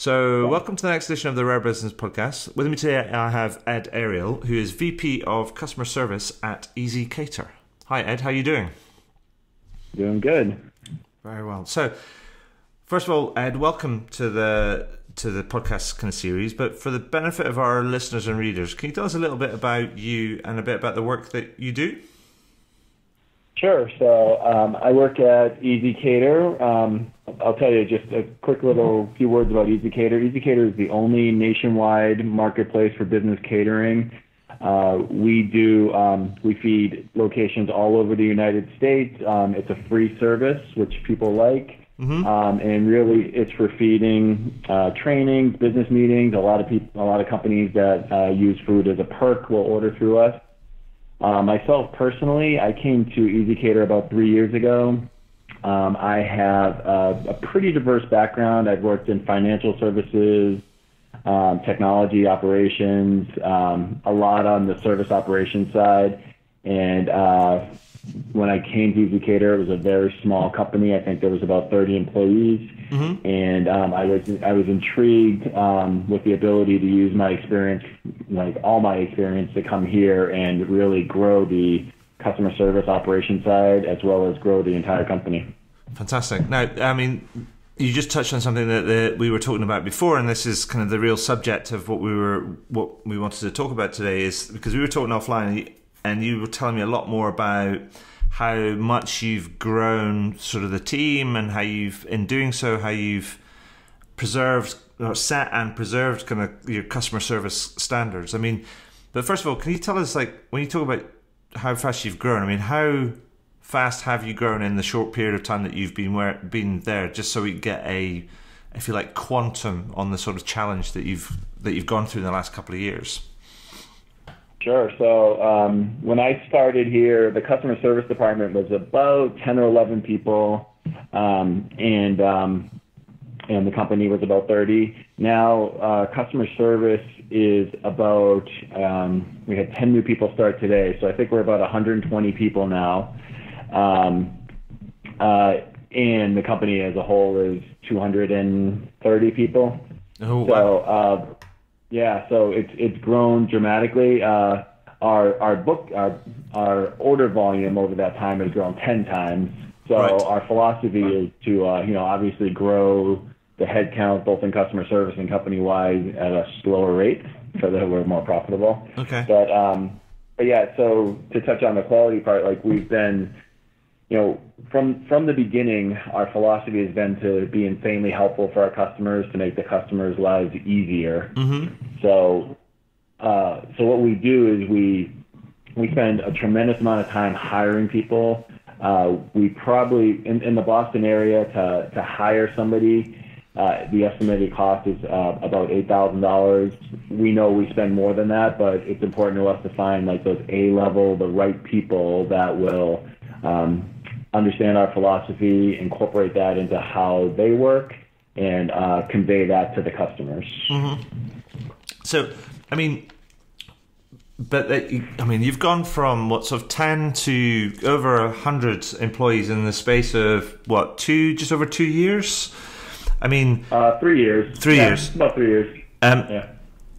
So, welcome to the next edition of the Rare Business Podcast. With me today, I have Ed Ariel, who is VP of Customer Service at ezCater. Hi, Ed. How are you doing? Doing good. Very well. So, first of all, Ed, welcome to the to the podcast kind of series. But for the benefit of our listeners and readers, can you tell us a little bit about you and a bit about the work that you do? Sure. So um, I work at ezCater. Um, I'll tell you just a quick little few words about ezCater. ezCater is the only nationwide marketplace for business catering. Uh, we do um, we feed locations all over the United States. Um, it's a free service, which people like, mm-hmm. Um, and really it's for feeding uh, trainings, business meetings. A lot of people, a lot of companies that uh, use food as a perk will order through us. Uh, myself personally, I came to ezCater about three years ago. Um, I have a, a, pretty diverse background. I've worked in financial services, um, technology operations, um, a lot on the service operations side, and uh, when I came to ezCater, it was a very small company. I think there was about 30 employees, mm-hmm. and um, I was I was intrigued um, with the ability to use my experience, like all my experience, to come here and really grow the customer service operation side as well as grow the entire company. Fantastic. Now, I mean, you just touched on something that, that we were talking about before, and this is kind of the real subject of what we were what we wanted to talk about today. Is because we were talking offline and you were telling me a lot more about how much you've grown sort of the team and how you've in doing so how you've preserved or set and preserved kind of your customer service standards. I mean but first of all can you tell us like when you talk about how fast you've grown i mean how fast have you grown in the short period of time that you've been where been there just so we get a if you like quantum on the sort of challenge that you've that you've gone through in the last couple of years Sure. So um, when I started here, the customer service department was about 10 or 11 people, um, and um, and the company was about 30. Now uh, customer service is about um, we had 10 new people start today, so I think we're about 120 people now, um, uh, and the company as a whole is 230 people. Oh, wow. So uh, yeah, so it's it's grown dramatically. Uh, our our book our our order volume over that time has grown ten times. So right. our philosophy is to uh, you know obviously grow the headcount both in customer service and company wide at a slower rate so that we're more profitable. Okay. But um, but yeah, so to touch on the quality part, like we've been you know, from from the beginning, our philosophy has been to be insanely helpful for our customers to make the customers' lives easier. Mm-hmm. So, uh, so what we do is we we spend a tremendous amount of time hiring people. Uh, we probably in, in the Boston area to to hire somebody. Uh, the estimated cost is uh, about eight thousand dollars. We know we spend more than that, but it's important to us to find like those A level, the right people that will um, understand our philosophy, incorporate that into how they work, and uh, convey that to the customers. Mm-hmm. So, I mean, but I mean, you've gone from what sort of ten to over hundred employees in the space of what two, just over two years. I mean, uh, three years. Three yeah, years. About three years. Um, yeah.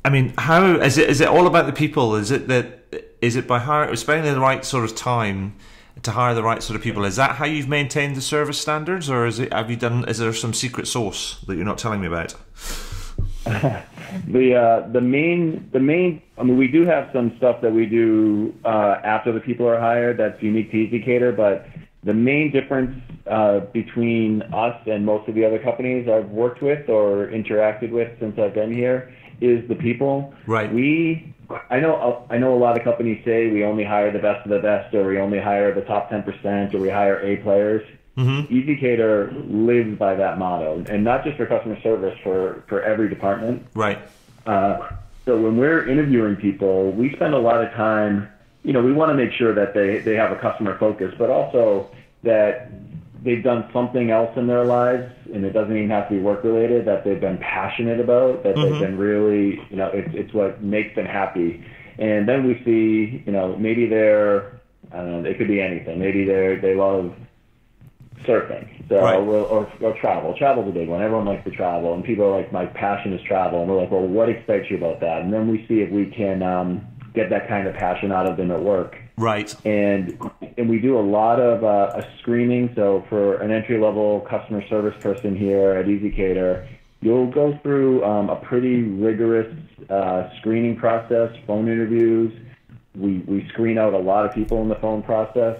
I mean, how is it? Is it all about the people? Is it that? Is it by hiring, spending the right sort of time? To hire the right sort of people. Is that how you've maintained the service standards, or is it have you done? Is there some secret sauce that you're not telling me about? the uh, the main the main I mean we do have some stuff that we do uh, after the people are hired that's unique to ezCater, but the main difference uh, between us and most of the other companies I've worked with or interacted with since I've been here is the people. Right. We I know I know a lot of companies say we only hire the best of the best, or we only hire the top ten percent, or we hire A players. Mm-hmm. ezCater lives by that motto, and not just for customer service, for for every department. Right. Uh, so when we're interviewing people, we spend a lot of time. You know, we want to make sure that they they have a customer focus, but also that they've done something else in their lives, and it doesn't even have to be work related, that they've been passionate about, that mm-hmm. they've been really, you know, it's, it's what makes them happy. And then we see, you know, maybe they're, I don't know, it could be anything. Maybe they're, they love surfing. So Right. we'll, or, or travel. Travel's a big one. Everyone likes to travel, and people are like, my passion is travel, and we're like, well, what excites you about that? And then we see if we can um, get that kind of passion out of them at work Right. and and we do a lot of uh, a screening. So for an entry level customer service person here at ezCater, you'll go through um, a pretty rigorous uh, screening process, phone interviews. We we screen out a lot of people in the phone process.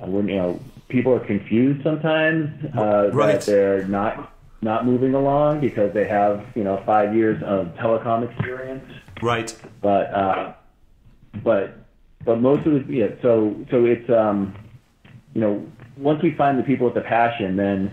And when you know people are confused sometimes uh, Right. that they're not not moving along because they have you know five years of telecom experience Right. but uh, but but most of the yeah. So so it's um, you know once we find the people with the passion, then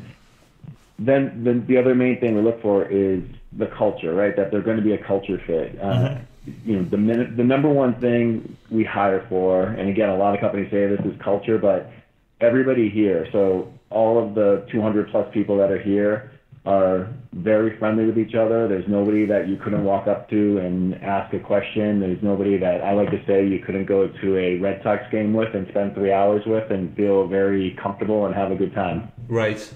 then then the other main thing we look for is the culture, right? That they're going to be a culture fit. Uh, You know, the minute, the number one thing we hire for, and again, a lot of companies say this is culture, but everybody here, so all of the 200 plus people that are here are very friendly with each other. There's nobody that you couldn't walk up to and ask a question. There's nobody that I like to say you couldn't go to a Red Sox game with and spend three hours with and feel very comfortable and have a good time. Right.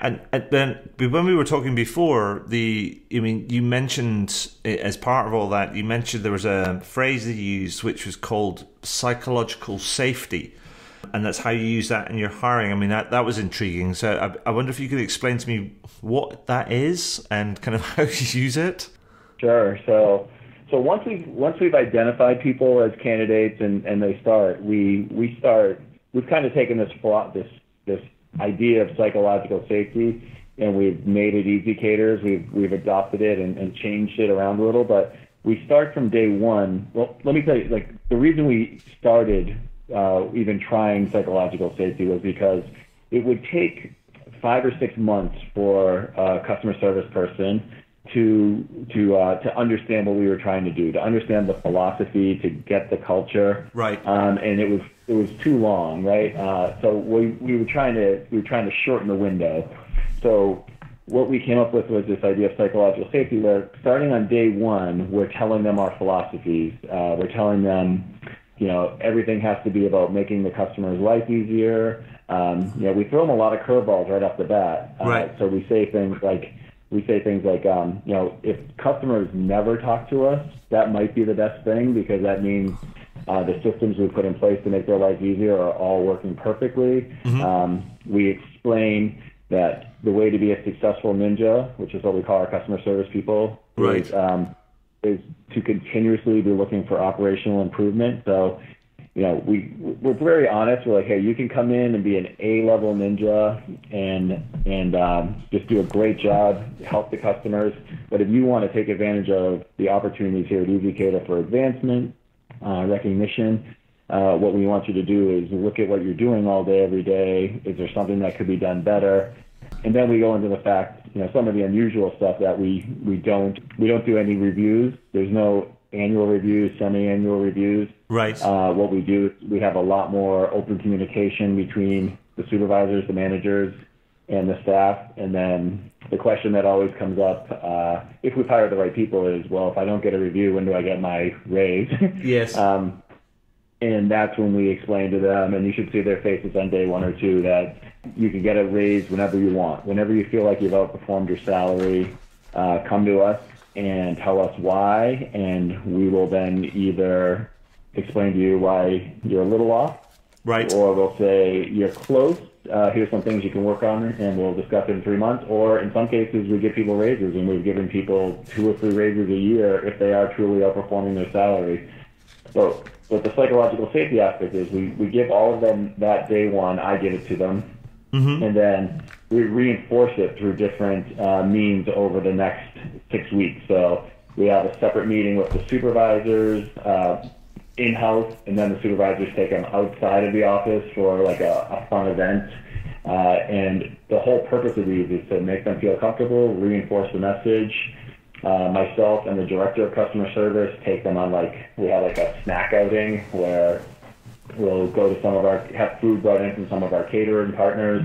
And, and then when we were talking before, the I mean, you mentioned as part of all that, you mentioned there was a phrase that you used which was called psychological safety, and that's how you use that in your hiring. I mean, that that was intriguing. So I, I wonder if you could explain to me what that is and kind of how you use it. Sure. So, so once we once we've identified people as candidates and, and they start, we we start. We've kind of taken this this this idea of psychological safety and we've made it ezCater's. We've we've adopted it and, and changed it around a little, but we start from day one. Well, let me tell you, like the reason we started uh, even trying psychological safety was because it would take five or six months for a customer service person to to uh, to understand what we were trying to do, to understand the philosophy, to get the culture. Right. Um, and it was it was too long, right? Uh, so we we were trying to we were trying to shorten the window. So what we came up with was this idea of psychological safety, where starting on day one, we're telling them our philosophies. Uh, we're telling them, you know, everything has to be about making the customer's life easier. Um, you know, we throw them a lot of curveballs right off the bat. Uh, Right. So we say things like, we say things like, um, you know, if customers never talk to us, that might be the best thing because that means uh, the systems we put in place to make their life easier are all working perfectly. Um, we explain that the way to be a successful ninja, which is what we call our customer service people, Right. is, um, is to continuously be looking for operational improvement. So, you know, we we're very honest. We're like, hey, you can come in and be an A level ninja and and um, just do a great job, help the customers. But if you want to take advantage of the opportunities here at ezCater for advancement, uh, recognition, uh, what we want you to do is look at what you're doing all day, every day. Is there something that could be done better? And then we go into the fact, you know, some of the unusual stuff that we we don't we don't do any reviews. There's no annual reviews, semi-annual reviews. Right. Uh, what we do, we have a lot more open communication between the supervisors, the managers, and the staff. And then the question that always comes up, uh, if we've hired the right people, is, well, if I don't get a review, when do I get my raise? yes. um, and that's when we explain to them, and you should see their faces on day one or two, that you can get a raise whenever you want. Whenever you feel like you've outperformed your salary, uh, come to us and tell us why, and we will then either explain to you why you're a little off, right. or we'll say you're close. Uh, here's some things you can work on, and we'll discuss it in three months. Or in some cases, we give people raises, and we've given people two or three raises a year if they are truly outperforming their salary. So, but the psychological safety aspect is we, we give all of them that day one. I give it to them, and then we reinforce it through different uh, means over the next six weeks. So we have a separate meeting with the supervisors uh, in house, and then the supervisors take them outside of the office for like a, a fun event. Uh, and the whole purpose of these is to make them feel comfortable, reinforce the message. Uh, myself and the director of customer service take them on like we have like a snack outing where we'll go to some of our have food brought in from some of our catering partners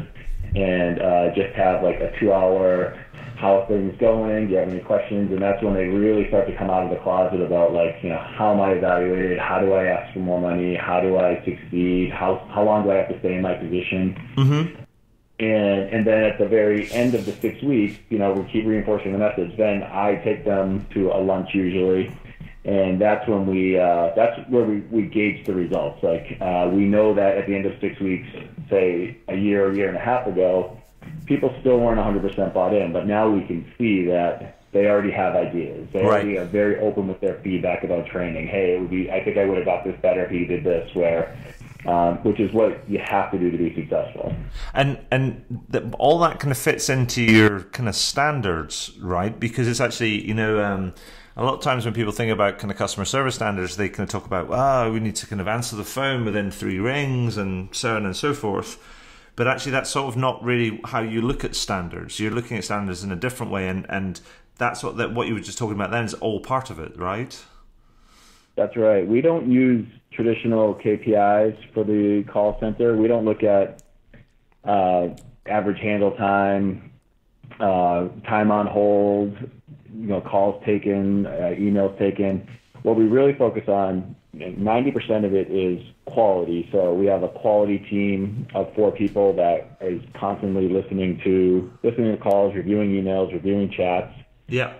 and uh, just have like a two hour how things going do you have any questions? And that's when they really start to come out of the closet about like you know how am i evaluated? How do i ask for more money? How do i succeed? How how long do i have to stay in my position? Mm-hmm. And, and then at the very end of the six weeks, you know, we keep reinforcing the message. Then I take them to a lunch usually, and that's when we uh, that's where we, we gauge the results. Like uh, we know that at the end of six weeks, say a year, a year and a half ago, people still weren't 100% bought in, but now we can see that they already have ideas. They Right. already are very open with their feedback about training. Hey, it would be, I think I would have got this better if he did this. Where, um, which is what you have to do to be successful. and and the, all that kind of fits into your kind of standards, right? Because it's actually you know. Um, a lot of times when people think about kind of customer service standards, they kind of talk about, ah, we need to kind of answer the phone within three rings and so on and so forth. But actually, that's sort of not really how you look at standards. You're looking at standards in a different way, and, and that's what that what you were just talking about. Then is all part of it, right? That's right. We don't use traditional KPIs for the call center. We don't look at uh, average handle time, uh, time on hold, you know, calls taken, uh, emails taken. What we really focus on, 90% of it is quality. So we have a quality team of four people that is constantly listening to listening to calls, reviewing emails, reviewing chats Yeah.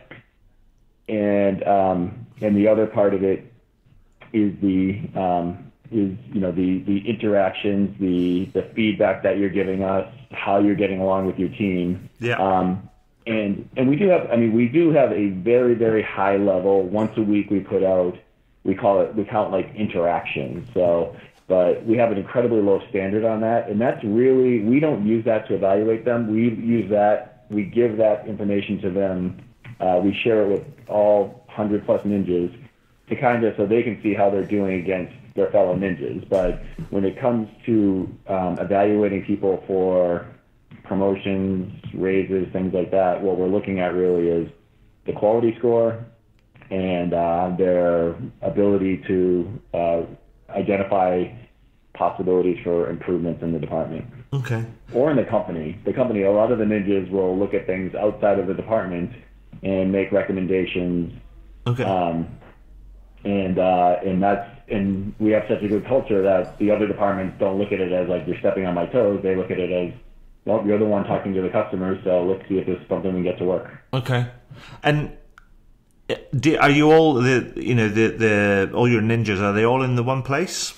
and um, and the other part of it is the um, is you know the the interactions, the the feedback that you're giving us, how you're getting along with your team. Yeah. Um, and and we do have I mean we do have a very very high level. Once a week we put out we call it we count like interactions. So but we have an incredibly low standard on that. And that's really we don't use that to evaluate them. We use that we give that information to them. Uh, we share it with all 100 plus ninjas to kind of so they can see how they're doing against their fellow ninjas but when it comes to um, evaluating people for promotions, raises, things like that, what we're looking at really is the quality score and uh, their ability to uh, identify possibilities for improvements in the department Okay. or in the company. The company, a lot of the ninjas will look at things outside of the department and make recommendations Okay. um, and uh, and that's and we have such a good culture that the other departments don't look at it as like you're stepping on my toes. They look at it as well, you're the one talking to the customers, so let's see if this is something we can get to work. Okay, and uh, do, are you all the you know the the all your ninjas are they all in the one place?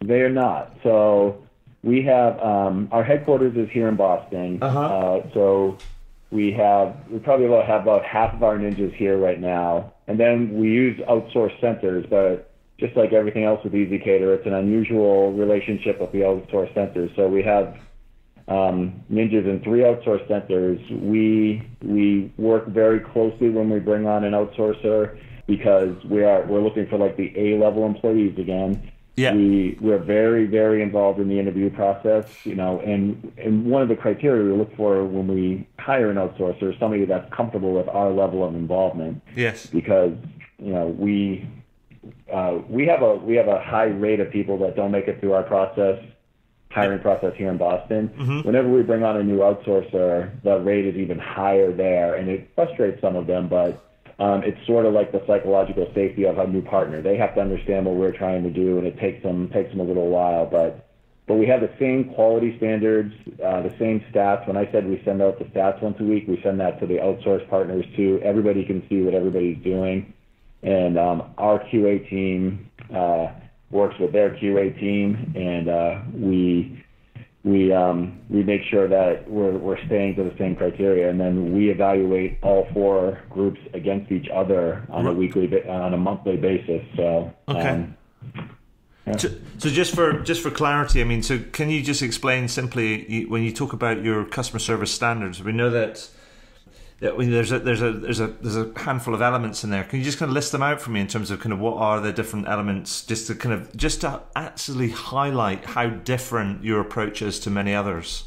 They are not. So we have um, our headquarters is here in Boston. Uh-huh. Uh, so we have we probably about have about half of our ninjas here right now, and then we use outsourced centers, but just like everything else with ezCater, it's an unusual relationship with the outsourced centers. So we have um, ninjas in three outsourced centers. We we work very closely when we bring on an outsourcer because we are we're looking for like the A level employees again. Yeah. We we're very very involved in the interview process, you know, and and one of the criteria we look for when we hire an outsourcer is somebody that's comfortable with our level of involvement Yes. because you know we uh, we have a we have a high rate of people that don't make it through our process hiring process here in Boston. Whenever we bring on a new outsourcer, the rate is even higher there, and it frustrates some of them. But um, it's sort of like the psychological safety of a new partner. They have to understand what we're trying to do, and it takes them takes them a little while, but. But we have the same quality standards, uh, the same stats. When I said we send out the stats once a week, we send that to the outsourced partners too. Everybody can see what everybody's doing and um, our QA team uh, works with their QA team, and uh, we we um, we make sure that we're we're staying to the same criteria, and then we evaluate all four groups against each other on a weekly on a monthly basis. So Okay. um, So, so just for just for clarity, I mean, so can you just explain simply when you talk about your customer service standards? We know that there's a there's a there's a there's a handful of elements in there. Can you just kind of list them out for me in terms of kind of what are the different elements, just to kind of just to actually highlight how different your approach is to many others?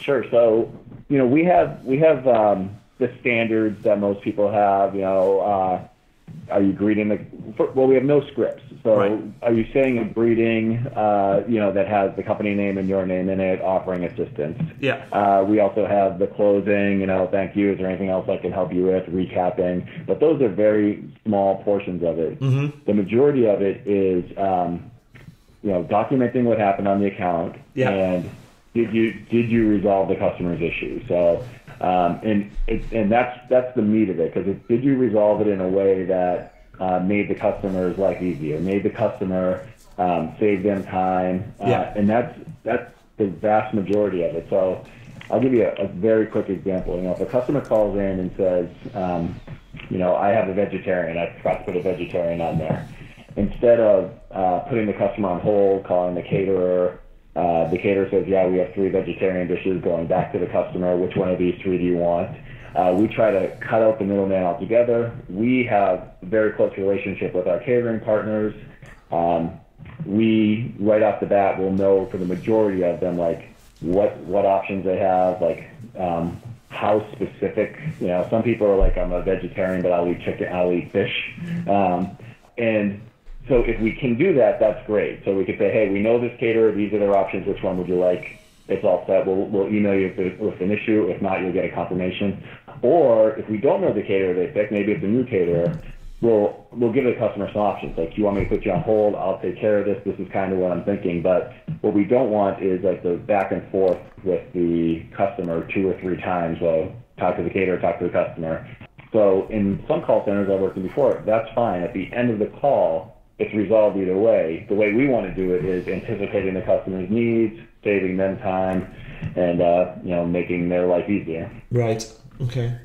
Sure. So, you know, we have we have um, the standards that most people have. You know, uh, are you greeting the? Well, we have no scripts. So, Right. are you saying a greeting? Uh, you know, that has the company name and your name in it, offering assistance. Yeah. Uh, we also have the closing. You know, thank you. Is there anything else I can help you with? Recapping. But those are very small portions of it. Mm-hmm. The majority of it is, um, you know, documenting what happened on the account Yeah. and did you did you resolve the customer's issue? So, um, and it, and that's that's the meat of it because did you resolve it in a way that uh, made the customer's life easier, made the customer um, save them time, uh, yeah. and that's that's the vast majority of it. So, I'll give you a, a, very quick example. You know, if a customer calls in and says, um, you know, I have a vegetarian, I forgot to put a vegetarian on there. Instead of uh, putting the customer on hold, calling the caterer, uh, the caterer says, yeah, we have three vegetarian dishes going back to the customer. Which one of these three do you want? Uh, we try to cut out the middleman altogether. We have a very close relationship with our catering partners. Um, we, right off the bat, will know for the majority of them, like, what what options they have, like um, how specific. You know, some people are like, I'm a vegetarian, but I'll eat chicken, I'll eat fish, um, and so if we can do that, that's great. So we could say, hey, we know this caterer, these are their options. Which one would you like? It's all set. We'll, we'll email you if with an issue. If not, you'll get a confirmation. Or if we don't know the caterer they pick, maybe it's a new caterer, we'll we'll give the customer some options. Like, you want me to put you on hold? I'll take care of this. This is kind of what I'm thinking. But what we don't want is like the back and forth with the customer two or three times. Well, talk to the caterer, talk to the customer. So in some call centers I've worked in before, that's fine. At the end of the call, it's resolved either way. The way we want to do it is anticipating the customer's needs, saving them time, and uh, you know making their life easier. Right. Okay.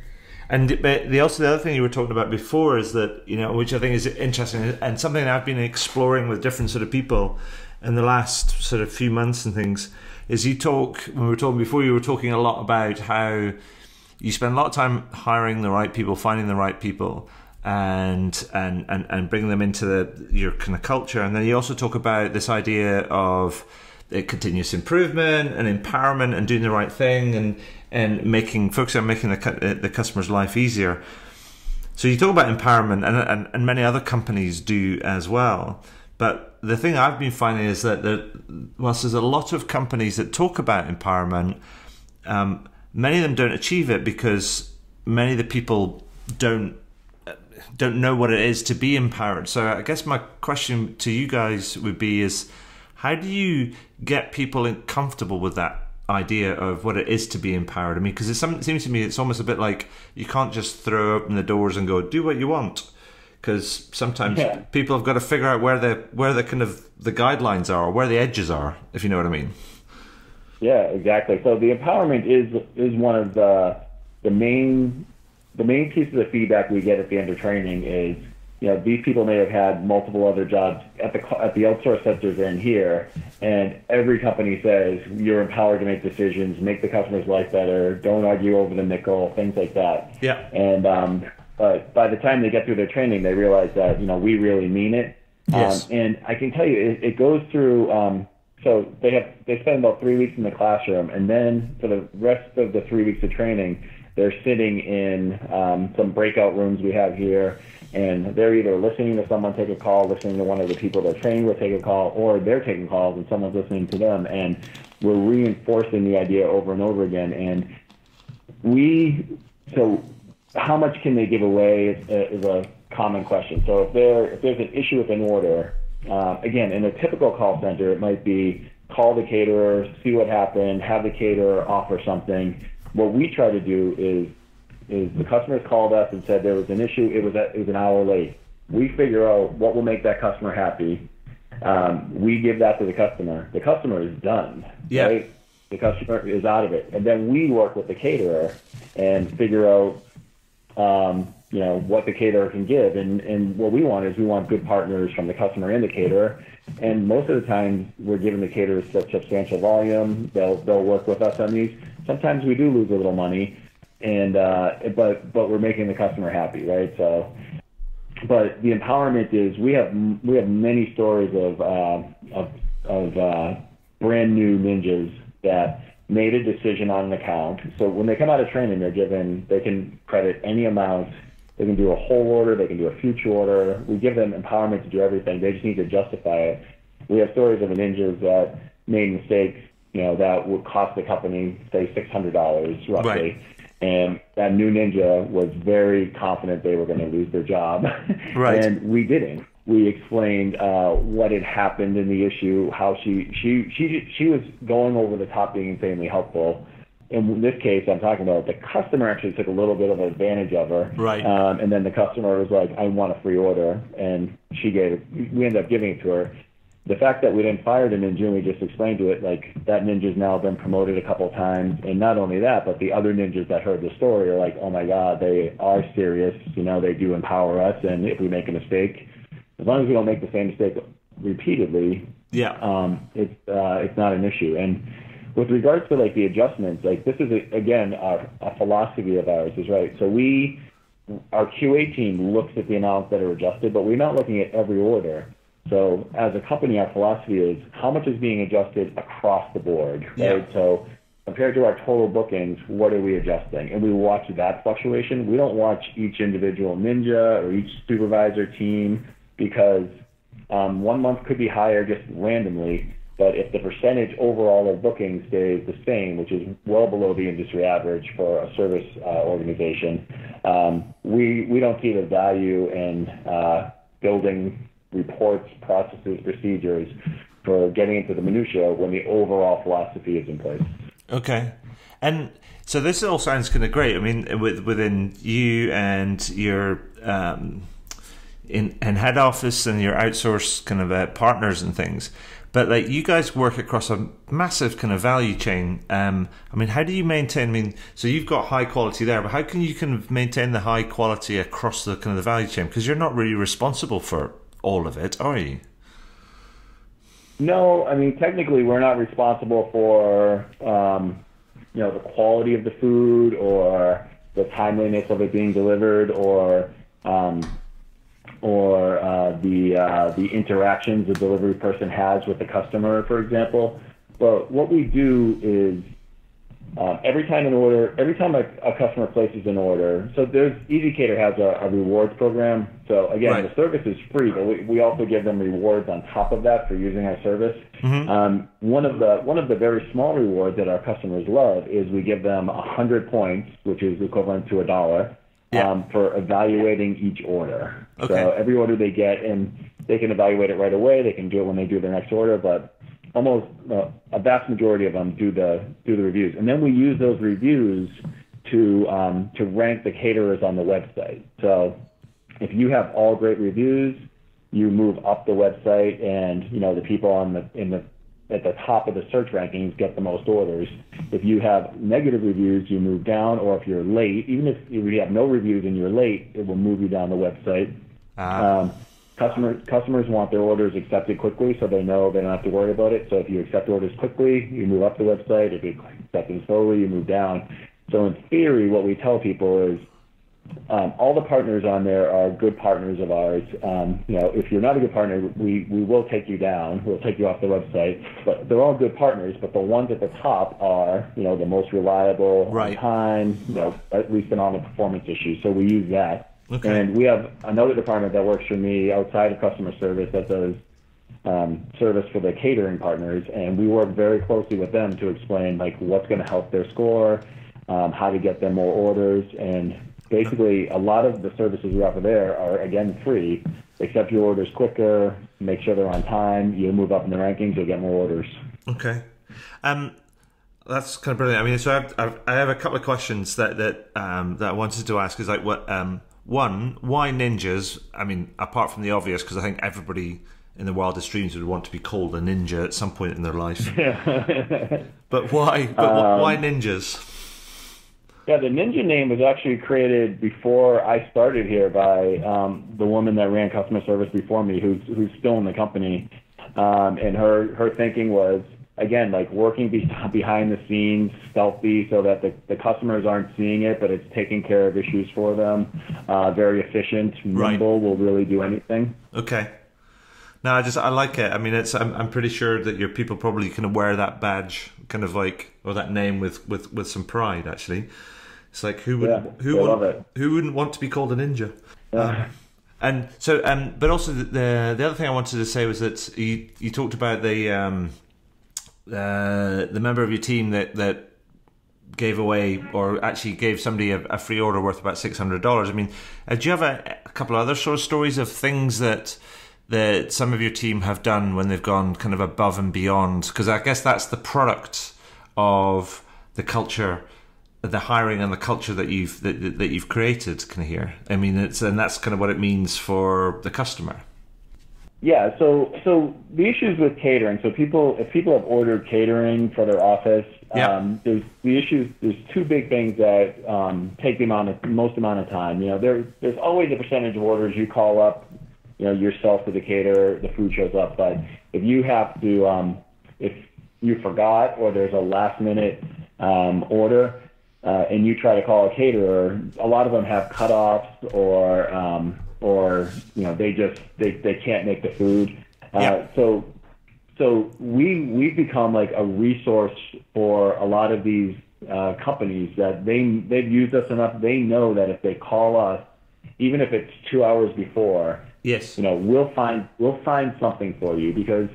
And the also the other thing you were talking about before is that you know, which I think is interesting and something I've been exploring with different sort of people in the last sort of few months and things. Is you talk when we were talking before, you were talking a lot about how you spend a lot of time hiring the right people, finding the right people, and and and and bring them into the, your kind of culture. And then you also talk about this idea of continuous improvement and empowerment and doing the right thing and and making focusing on making the the customer's life easier. So you talk about empowerment, and, and, and many other companies do as well. But the thing I've been finding is that the, whilst there's a lot of companies that talk about empowerment, um, many of them don't achieve it because many of the people don't don't know what it is to be empowered. So I guess my question to you guys would be: is how do you get people comfortable with that idea of what it is to be empowered. I mean, because it seems to me it's almost a bit like you can't just throw open the doors and go do what you want. Because sometimes yeah. people have got to figure out where the where the kind of the guidelines are, or where the edges are, if you know what I mean. Yeah, exactly. So the empowerment is is one of the the main the main pieces of feedback we get at the end of training is you know, these people may have had multiple other jobs at the at the outsource centers in here, and every company says you're empowered to make decisions, make the customer's life better, don't argue over the nickel, things like that. Yeah. And um, but by the time they get through their training, they realize that you know we really mean it. Yes. Um, and I can tell you, it, it goes through. Um, so they have they spend about three weeks in the classroom, and then for the rest of the three weeks of training, they're sitting in um, some breakout rooms we have here and they're either listening to someone take a call, listening to one of the people they're training with take a call, or they're taking calls and someone's listening to them, and we're reinforcing the idea over and over again. And we, so how much can they give away is, is a common question. So if there if there's an issue with an order, uh, again, in a typical call center, it might be call the caterer, see what happened, have the caterer offer something. What we try to do is is the customers called us and said there was an issue. It was a, it was an hour late. We figure out what will make that customer happy. Um, we give that to the customer. The customer is done. Yeah. Right? The customer is out of it, and then we work with the caterer and figure out, um, you know, what the caterer can give. And and what we want is we want good partners from the customer and the caterer. And most of the time, we're giving the caterers such substantial volume. They'll they'll work with us on these. Sometimes we do lose a little money, and uh, but but we're making the customer happy, right? So, but the empowerment is we have we have many stories of uh, of, of uh, brand new ninjas that made a decision on an account. So when they come out of training, they're given they can credit any amount. They can do a whole order. They can do a future order. We give them empowerment to do everything. They just need to justify it. We have stories of ninjas that made mistakes, you know, that would cost the company say six hundred dollars roughly. Right and that new ninja was very confident they were going to lose their job. Right. and we didn't. we explained uh, what had happened in the issue, how she she she she was going over the top, being insanely helpful. In this case, I'm talking about the customer actually took a little bit of advantage of her, Right. Um, and then the customer was like, "I want a free order," and she gave it. We ended up giving it to her. The fact that we didn't fire the ninja and we just explained to it, like that ninja's now been promoted a couple of times, and not only that, but the other ninjas that heard the story are like, "Oh my God, they are serious. You know, they do empower us, and if we make a mistake." as long as we don't make the same mistake repeatedly, Yeah. um, it's uh, it's not an issue. And with regards to like the adjustments, like this is a, again a, a philosophy of ours is right. So we our QA team looks at the amounts that are adjusted, but we're not looking at every order. So as a company, our philosophy is how much is being adjusted across the board, right? Yeah. So compared to our total bookings, what are we adjusting? And we watch that fluctuation. We don't watch each individual ninja or each supervisor team because um, one month could be higher just randomly. But if the percentage overall of bookings stays the same, which is well below the industry average for a service uh, organization, um, we we don't see the value in uh, building reports, processes, procedures for getting into the minutia when the overall philosophy is in place. Okay. And so this all sounds kind of great. I mean, with, within you and your um, in, in head office and your outsourced kind of uh, partners and things, but like you guys work across a massive kind of value chain. Um, I mean, how do you maintain? I mean, so you've got high quality there, but how can you kind of maintain the high quality across the kind of the value chain? Because you're not really responsible for all of it, are you? No, I mean technically we're not responsible for um, you know the quality of the food or the timeliness of it being delivered or um, or uh, the uh, the interactions the delivery person has with the customer, for example. But what we do is um, every time an order, every time a, a customer places an order, so there's ezCater has a, a rewards program. So again, Right. the service is free, but we, we also give them rewards on top of that for using our service. Um, one of the one of the very small rewards that our customers love is we give them a hundred points, which is equivalent to a dollar, Yeah. um, for evaluating each order. Okay. So every order they get, and they can evaluate it right away. They can do it when they do their next order, but almost uh, a vast majority of them do the do the reviews, and then we use those reviews to um, to rank the caterers on the website. So if you have all great reviews, you move up the website, and you know the people on the in the at the top of the search rankings get the most orders. If you have negative reviews, you move down, or if you're late, even if you have no reviews and you're late, it will move you down the website. Ah. Um, customers customers want their orders accepted quickly, so they know they don't have to worry about it. So if you accept orders quickly, you move up the website. If you accept them slowly, you move down. So in theory, what we tell people is um, all the partners on there are good partners of ours. Um, you know, if you're not a good partner, we, we will take you down. We'll take you off the website. But they're all good partners. But the ones at the top are, you know, the most reliable, Right. time, you know, at least in all the performance issues. So we use that. Okay. And we have another department that works for me outside of customer service that does um, service for the catering partners, and we work very closely with them to explain like what's going to help their score, um, how to get them more orders, and basically a lot of the services we offer there are again free. Accept your orders quicker, make sure they're on time. You'll move up in the rankings, you'll get more orders. Okay. Um, that's kind of brilliant. I mean, so I've, I've, I have a couple of questions that that um, that I wanted to ask. Is like what um, one, why ninjas? I mean, apart from the obvious, because I think everybody in the wildest dreams would want to be called a ninja at some point in their life. but why? But wh- why ninjas? Yeah, the ninja name was actually created before I started here by um, the woman that ran customer service before me, who's who's still in the company. Um, and her her thinking was again like working be- behind the scenes, stealthy, so that the, the customers aren't seeing it, but it's taking care of issues for them. Uh, very efficient, Right. nimble, will really do anything. Okay. No, I just I like it. I mean, it's I'm I'm pretty sure that your people probably kind of wear that badge, kind of like or that name with with with some pride. Actually, it's like who would Yeah, who would who wouldn't want to be called a ninja? Yeah. And so, um, but also the, the the other thing I wanted to say was that you you talked about the um, uh, the member of your team that that gave away or actually gave somebody a, a free order worth about six hundred dollars. I mean, uh, do you have a, a couple of other sort of stories of things that that some of your team have done when they've gone kind of above and beyond? Because I guess that's the product of the culture, the hiring and the culture that you've that, that you've created. Kind of here. I mean, it's and that's kind of what it means for the customer. Yeah, so so the issues with catering. So people, if people have ordered catering for their office, Yeah. um, there's the issues. There's two big things that um, take the amount of most amount of time. You know, there there's always a percentage of orders you call up, you know, yourself to the caterer, the food shows up. But if you have to, um, if you forgot or there's a last minute um, order, uh, and you try to call a caterer, a lot of them have cutoffs or um, or you know they just they, they can't make the food. Uh, Yeah. So so we we've become like a resource for a lot of these uh, companies that they they've used us enough. They know that if they call us, even if it's two hours before, Yes. you know we'll find we'll find something for you because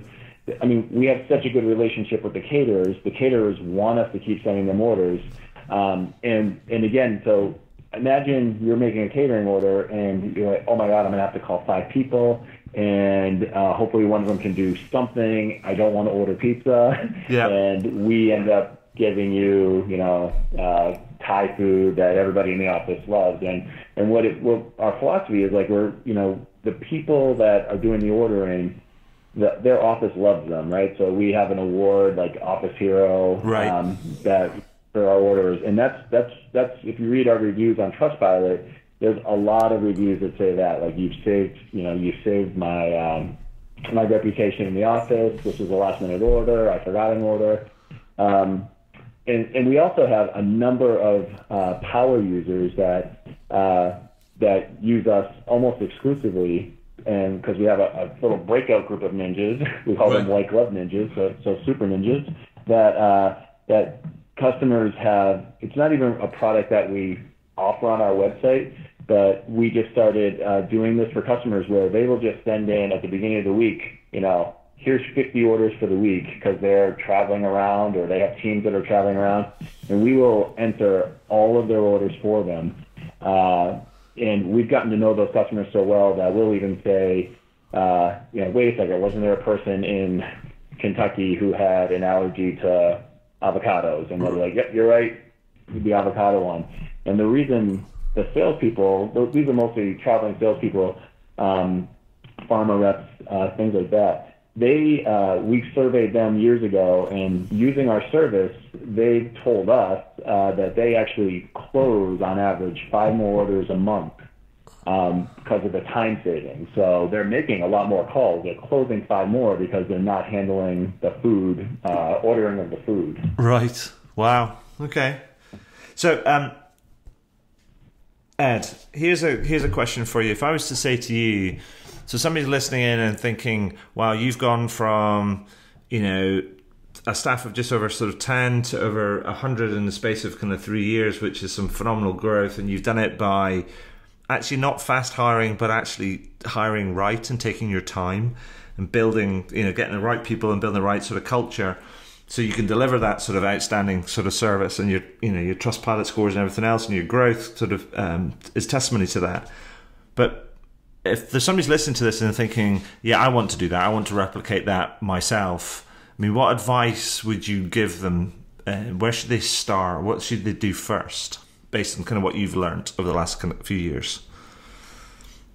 I mean we have such a good relationship with the caterers. The caterers want us to keep sending them orders, um, and and again, so imagine you're making a catering order and you're like, oh my god, I'm gonna have to call five people. And uh, hopefully one of them can do something. I don't want to order pizza. Yeah. And we end up giving you, you know, uh, Thai food that everybody in the office loves. And and what it what our philosophy is like we're you know the people that are doing the ordering, the, their office loves them, right? So we have an award like Office Hero Right. um, that for our orders, and that's that's that's if you read our reviews on Trustpilot, there's a lot of reviews that say that like you've saved you know you saved my um, my reputation in the office. This was a last minute order. I forgot an order. Um, and, and we also have a number of uh, power users that uh, that use us almost exclusively, and because we have a, a little breakout group of ninjas, we call them Right. white glove ninjas, so, so super ninjas that uh, that customers have. It's not even a product that we offer on our website, but we just started uh, doing this for customers where they will just send in at the beginning of the week, you know, here's 50 orders for the week because they're traveling around or they have teams that are traveling around, and we will enter all of their orders for them. Uh, and we've gotten to know those customers so well that we'll even say, uh, you know, wait a second, wasn't there a person in Kentucky who had an allergy to avocados? And they're like, yep, you're right, the avocado one. And the reason the salespeople, these are mostly traveling salespeople, um, pharma reps, uh, things like that. They, uh, we surveyed them years ago, and using our service, they told us uh, that they actually close on average five more orders a month um, because of the time savings. So they're making a lot more calls. They're closing five more because they're not handling the food, uh, ordering of the food. Right. Wow. Okay. So, um, Ed, here's a here's a question for you. If I was to say to you, so somebody's listening in and thinking, "Wow, you've gone from, you know, a staff of just over sort of ten to over hundred in the space of kind of three years, which is some phenomenal growth, and you've done it by actually not fast hiring, but actually hiring right and taking your time and building, you know, getting the right people and building the right sort of culture." so you can deliver that sort of outstanding sort of service and your you know your Trustpilot scores and everything else and your growth sort of um, is testimony to that but if there's somebody's listening to this and thinking yeah i want to do that i want to replicate that myself i mean what advice would you give them uh, where should they start what should they do first based on kind of what you've learned over the last kind of few years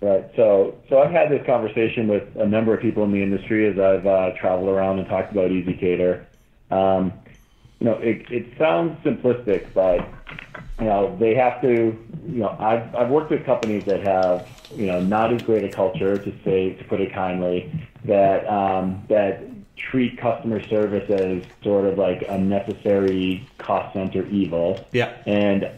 Right. So, so I've had this conversation with a number of people in the industry as I've uh, traveled around and talked about ezCater. Um, you know, it, it sounds simplistic, but you know, they have to. You know, I've I've worked with companies that have you know not as great a culture, to say to put it kindly, that um, that treat customer service as sort of like a necessary cost center evil. Yeah. And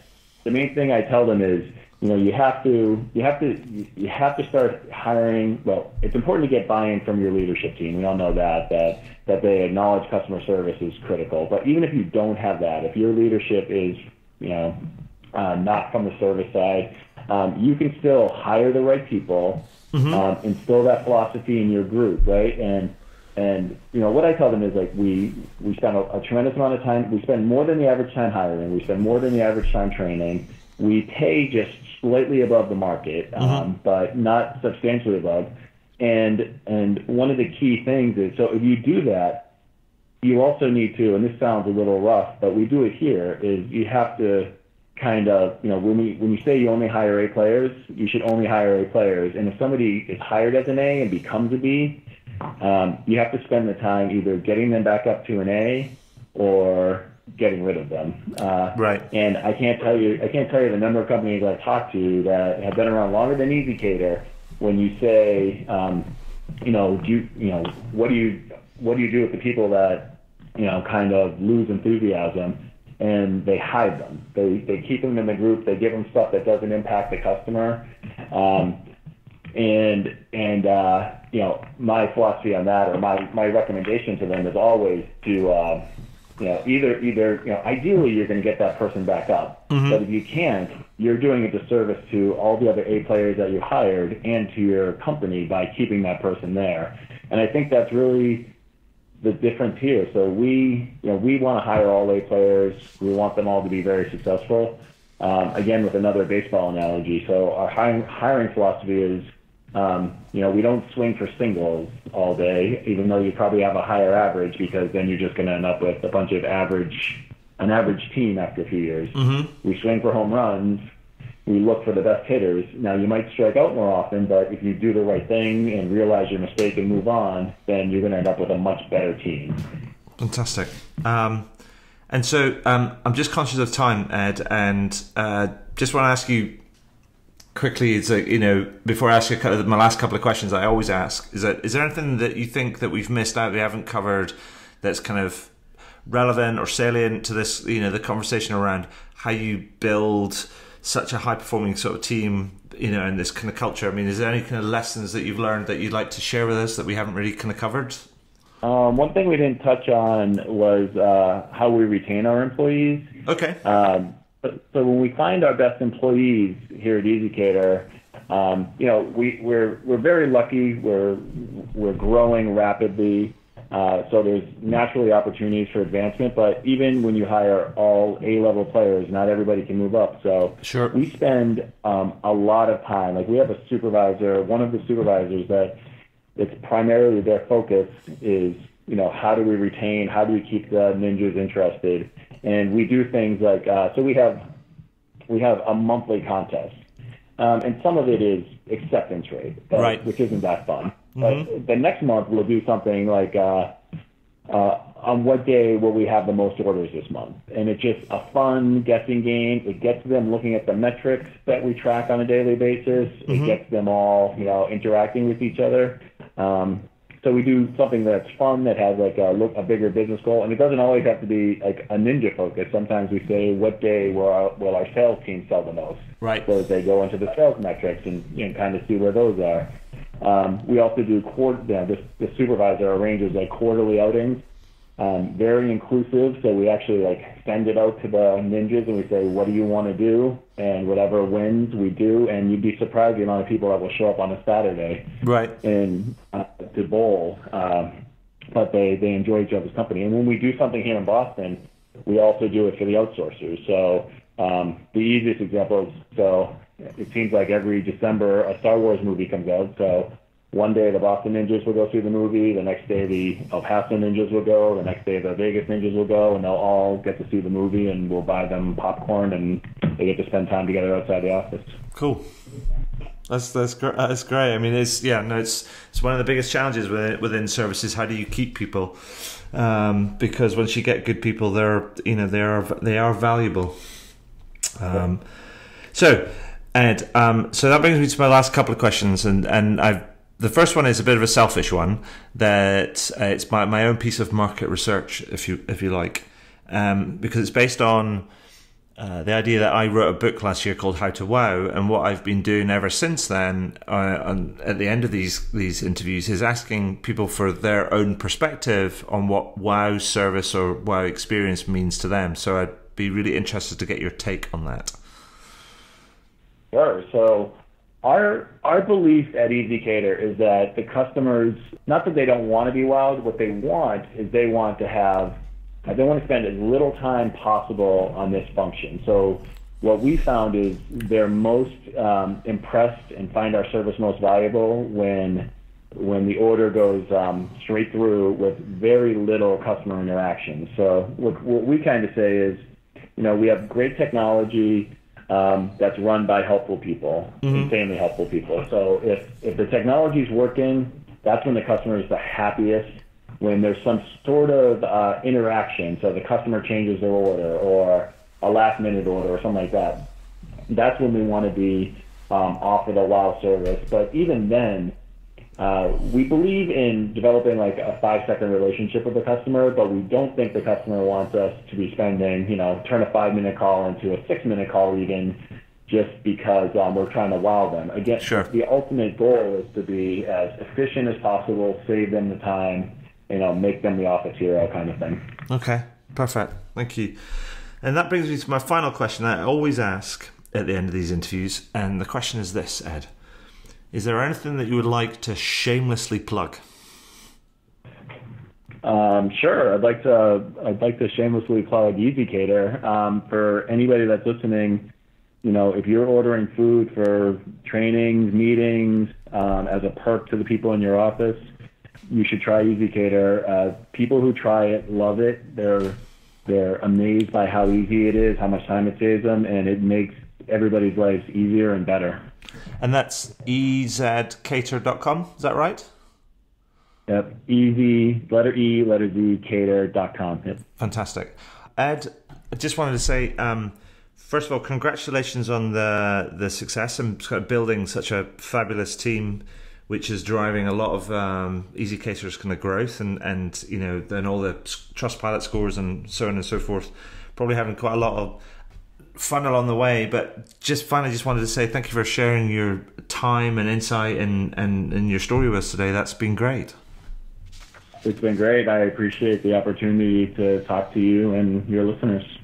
the main thing I tell them is, you know, you have to, you have to, you have to start hiring. Well, it's important to get buy-in from your leadership team. We all know that that that they acknowledge customer service is critical. But even if you don't have that, if your leadership is, you know, uh, not from the service side, um, you can still hire the right people, um, instill that philosophy in your group, right? And and you know what I tell them is like we we spend a, a tremendous amount of time. We spend more than the average time hiring. We spend more than the average time training. We pay just slightly above the market, um, but not substantially above. and and one of the key things is so if you do that, you also need to, and this sounds a little rough, but we do it here. Is you have to kind of you know when we when you say you only hire A players, you should only hire A players. And if somebody is hired as an A and becomes a B, um, you have to spend the time either getting them back up to an A or getting rid of them. Uh, right. And I can't tell you, I can't tell you the number of companies I've talked to that have been around longer than ezCater. When you say, um, you know, do you, you know, what do you, what do you do with the people that, you know, kind of lose enthusiasm? And they hide them. They they keep them in the group. They give them stuff that doesn't impact the customer. Um, and and uh, you know, my philosophy on that, or my my recommendation to them is always to. Uh, you know, either either you know, ideally you're going to get that person back up, mm-hmm. but if you can't, you're doing a disservice to all the other A players that you hired and to your company by keeping that person there. And I think that's really the difference here. So we, you know, we want to hire all A players. We want them all to be very successful. Um, again, with another baseball analogy. So our hiring, hiring philosophy is um, you know, we don't swing for singles all day, even though you probably have a higher average because then you're just going to end up with a bunch of average, an average team after a few years. Mm-hmm. We swing for home runs. We look for the best hitters. Now you might strike out more often, but if you do the right thing and realize your mistake and move on, then you're going to end up with a much better team. Fantastic. Um, and so um, I'm just conscious of time, Ed, and uh, just want to ask you quickly is a, you know before I ask you my last couple of questions I always ask is that is there anything that you think that we've missed out we haven't covered that's kind of relevant or salient to this you know the conversation around how you build such a high performing sort of team you know in this kind of culture I mean is there any kind of lessons that you've learned that you'd like to share with us that we haven't really kind of covered um, one thing we didn't touch on was uh, how we retain our employees okay um, so when we find our best employees here at ezCater, um, you know, we, we're we're very lucky. We're we're growing rapidly. Uh, so there's naturally opportunities for advancement, but even when you hire all A-level players, not everybody can move up. So sure. we spend um, a lot of time. Like we have a supervisor, one of the supervisors that it's primarily their focus is, you know, how do we retain, how do we keep the ninjas interested, and we do things like uh, so we have we have a monthly contest, um, and some of it is acceptance rate, but, right. which isn't that fun. Mm-hmm. But the next month we'll do something like uh, uh, on what day will we have the most orders this month, and it's just a fun guessing game. It gets them looking at the metrics that we track on a daily basis. Mm-hmm. It gets them all you know interacting with each other. Um, so we do something that's fun that has like a look a bigger business goal, and it doesn't always have to be like a ninja focus. Sometimes we say, what day will our, will our sales team sell the most? Right. So they go into the sales metrics and you know, kind of see where those are. Um, we also do quarter. You know, the, the supervisor arranges like quarterly outings um, very inclusive. So we actually like send it out to the ninjas and we say, what do you want to do? And whatever wins, we do. And you'd be surprised the amount of people that will show up on a Saturday, right, and uh, to bowl. Um, but they they enjoy each other's company. And when we do something here in Boston, we also do it for the outsourcers. So um, the easiest example is so it seems like every December a Star Wars movie comes out. So one day the Boston Ninjas will go see the movie, the next day the El Paso Ninjas will go, the next day the Vegas Ninjas will go, and they'll all get to see the movie, and we'll buy them popcorn, and they get to spend time together outside the office. Cool. That's that's that's great. I mean, it's yeah, no, it's it's one of the biggest challenges within, within services. How do you keep people? Um, because once you get good people, they're you know they are they are valuable. Um, so, Ed, um, so that brings me to my last couple of questions, and and I've the first one is a bit of a selfish one that uh, it's my, my own piece of market research, if you if you like, um, because it's based on uh, the idea that I wrote a book last year called How to Wow, and what I've been doing ever since then, uh, on, at the end of these these interviews, is asking people for their own perspective on what Wow service or Wow experience means to them. So I'd be really interested to get your take on that. Sure. So our our belief at ezCater is that the customers, not that they don't want to be wowed, what they want is they want to have, they want to spend as little time possible on this function. So what we found is they're most um, impressed and find our service most valuable when when the order goes um, straight through with very little customer interaction. So what, what we kind of say is, you know, we have great technology um, that's run by helpful people, mm-hmm. insanely helpful people. So if, if the technology is working, that's when the customer is the happiest. When there's some sort of uh, interaction, so the customer changes their order or a last minute order or something like that, that's when we want to be um, offered a wow service. But even then, uh, we believe in developing like a five second relationship with the customer, but we don't think the customer wants us to be spending, you know, turn a five minute call into a six minute call even just because um, we're trying to wow them. Again, sure. the ultimate goal is to be as efficient as possible, save them the time, you know, make them the office hero kind of thing. Okay, perfect. Thank you. And that brings me to my final question that I always ask at the end of these interviews. And the question is this, Ed is there anything that you would like to shamelessly plug? Um, sure. I'd like to. I'd like to shamelessly plug ezCater um, for anybody that's listening. You know, if you're ordering food for trainings, meetings, um, as a perk to the people in your office, you should try ezCater. Uh, people who try it love it. They're they're amazed by how easy it is, how much time it saves them, and it makes everybody's lives easier and better. And that's ezcater.com, is that right? Yep, easy, letter E, letter Z, cater.com. Yep. Fantastic. Ed, I just wanted to say, um, first of all, congratulations on the the success and building such a fabulous team, which is driving a lot of um, ezCater's kind of growth and and you know then all the Trustpilot scores and so on and so forth. Probably having quite a lot of fun along the way. But just finally, just wanted to say thank you for sharing your time and insight and, and, and your story with us today. That's been great. It's been great. I appreciate the opportunity to talk to you and your listeners.